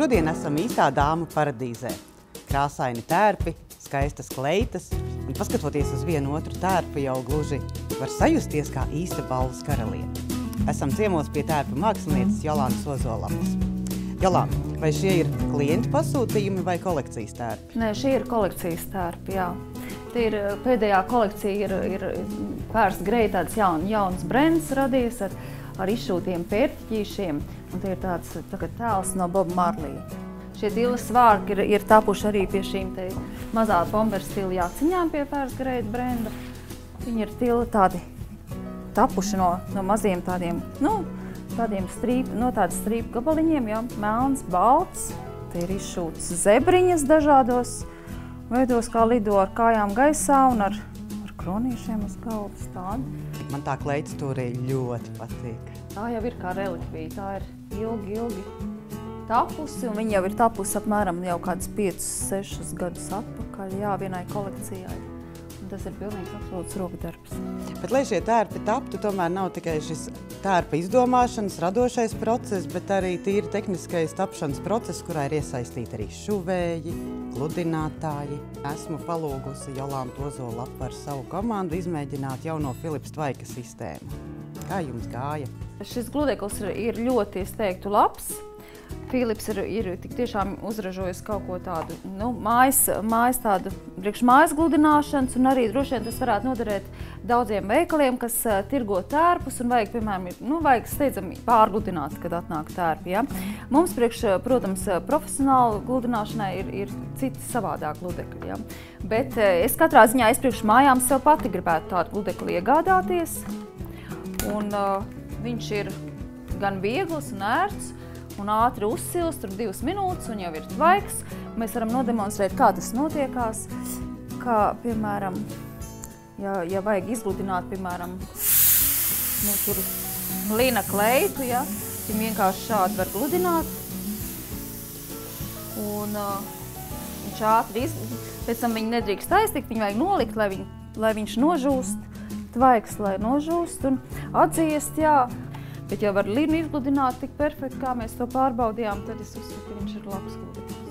Šodien esam īstā dāma paradīzē. Krāsaini tērpi, skaistas kleitas, un paskatoties uz vienu otru tērpu jau gluži var sajusties kā īsta balvas karaliene. Esam ciemos pie tērpa mākslinieces Jolantas Ozolapas. Jolanta, vai šie ir klientu pasūtījumi vai kolekcijas tērpi? Nē, šī ir kolekcijas tērpi, jā. Tie ir pēdējā kolekcija ir, ir Pērs Grei tāds jaun, jauns brands radies ar, ar izšūtiem pērķīšiem, un tie ir tāds tā tēls no Boba Marlī. Šie divi svārki ir, ir tapuši arī pie šīm te mazā bomber stila jāciņām pie Pērs Grei brenda. Viņi ir tili tādi tapuši no, no maziem tādiem, nu, tādiem strīpu, no tādas strīpu gabaliņiem, ja, melns, balts, te ir izšūts zebriņas dažādos veidos, kā lido ar kājām gaisā un ar kronīšiem uz galvas tādi. Man tā kleita stūrī ļoti patīk. Tā jau ir kā relikvija, tā ir ilgi, ilgi tapusi, un viņa jau ir tapusi apmēram jau kādus 5-6 gadus atpakaļ, jā, vienai kolekcijai tas ir pilnīgi absolūts rokdarbs. Bet, lai šie tērpi taptu, tomēr nav tikai šis tērpa izdomāšanas, radošais process, bet arī tīri tehniskais tapšanas process, kurā ir iesaistīti arī šuvēji, gludinātāji. Esmu palūgusi Jolantu Ozolu ap ar savu komandu izmēģināt jauno Filips Tvaika sistēmu. Kā jums gāja? Šis gludeklis ir ļoti, es teiktu, labs. Filips ir, ir tiešām uzražojis kaut ko tādu, nu, mājas, mājas tādu priekš mājas gludināšanas, un arī droši vien tas varētu noderēt daudziem veikaliem, kas uh, tirgo tērpus un vajag, piemēram, nu, vajag steidzami pārgludināt, kad atnāk tērpi, ja. Mums priekš, protams, profesionāli gludināšanai ir, ir citi savādāk gludekļi, ja. Bet uh, es katrā ziņā, es priekš mājām sev pati gribētu tādu gludekli iegādāties, un uh, viņš ir gan viegls un ērts, un ātri uzsilst, tur divas minūtes un jau ir tvaiks. Mēs varam nodemonstrēt, kā tas notiekās, kā, piemēram, ja, ja vajag izgludināt, piemēram, nu, tur lina kleitu, ja, viņi vienkārši šādi var gludināt. Un uh, viņš ātri iz... pēc tam viņi nedrīkst aiztikt, viņu vajag nolikt, lai, viņ, lai viņš nožūst, tvaiks, lai nožūst un atdziest, jā. Bet ja var linu izgludināt tik perfekti, kā mēs to pārbaudījām, tad es uzskatu, ka viņš ir labs gludinājums.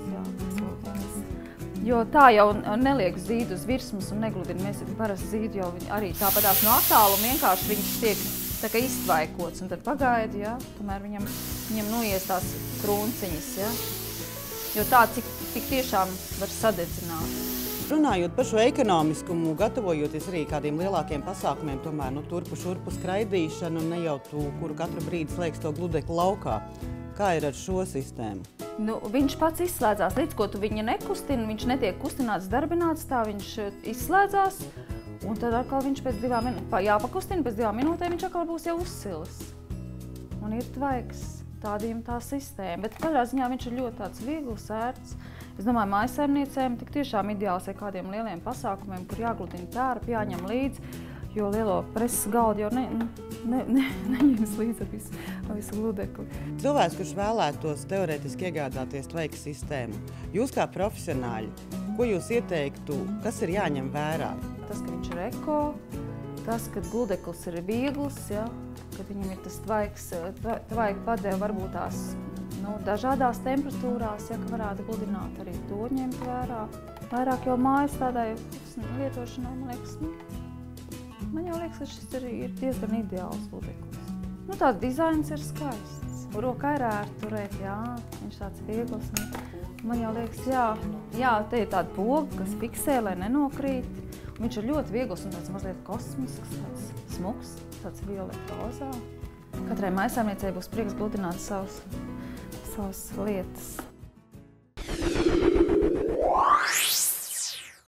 Jo tā jau neliek zīdu uz virsmas un negludina. Mēs parasti zīdu jau arī tāpatās no attāluma vienkārši viņš tiek tā kā iztvaikots un tad pagaidi, ja, tomēr viņam, viņam noies tās krūnciņas, ja. Jo tā, cik, cik tiešām var sadedzināt. Runājot par šo ekonomiskumu, gatavojoties arī kādiem lielākiem pasākumiem, tomēr nu, turpu šurpu skraidīšanu, ne jau tu, kuru katru brīdi slēgs to gludekli laukā. Kā ir ar šo sistēmu? Nu, viņš pats izslēdzās. Līdz ko tu viņa nekustina, viņš netiek kustināts, darbināts, tā viņš eh, izslēdzās. Un tad atkal viņš pēc divām minūtēm, jāpakustina, pēc divām minūtēm viņš atkal būs jau uzsilis. Un ir tvaiks. Tādiem tā sistēma. Bet katrā ziņā viņš ir ļoti tāds viegls, ērts. Es domāju, maisaimniecēm tik tiešām ideāls ir kādiem lieliem pasākumiem, kur jāgludina tērpi, jāņem līdzi, jo lielo preses galdu jau ne, ne, ne, neņems līdzi ar visu, ar visu gludekli. Cilvēks, kurš vēlētos teorētiski iegādāties tveika sistēmu, jūs kā profesionāļi, ko jūs ieteiktu, kas ir jāņem vērā? Tas, ka viņš ir eko, tas, ka gludeklis ir viegls, ja, ka viņam ir tas tvaiks, tvaika padeva varbūt tās nu, dažādās temperatūrās, ja varētu gludināt arī to ņemt vērā. Vairāk jau mājas tādai lietošanai, man liekas, nu, man jau liekas, ka šis ir, ir diezgan ideāls gludeklis. Nu, tāds dizains ir skaists. Rokā ir ērti turēt, jā, viņš tāds viegls. Man jau liekas, jā, jā, te ir tāda poga, kas fiksē, lai nenokrīt. Viņš ir ļoti viegls un tāds mazliet kosmisks, tāds smuks, tāds violeta rozā. Katrai maisāmniecei būs prieks gludināt savus savas lietas.